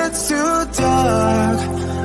It's too dark.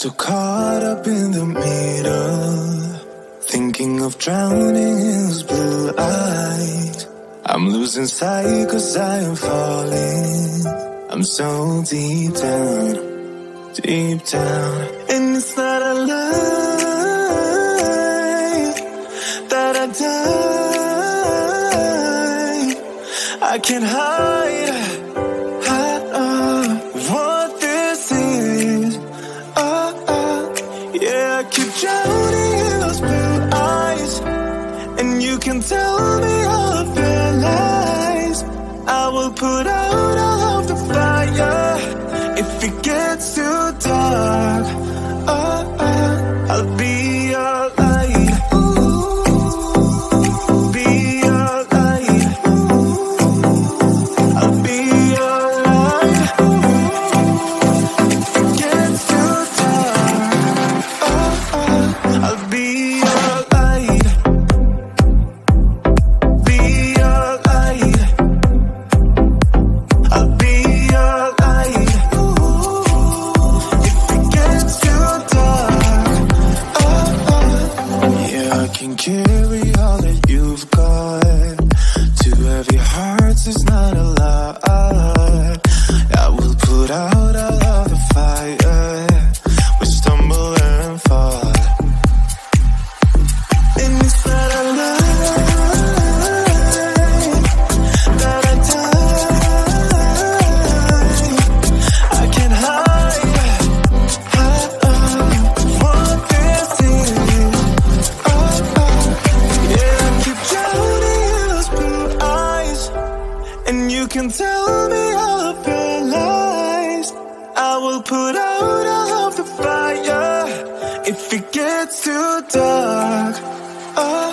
So caught up in the middle, thinking of drowning in his blue eyes. I'm losing sight cause I am falling. I'm so deep down, deep down. And it's not a lie that I die. I can't hide. could will put out all the fire if it gets too dark. Oh.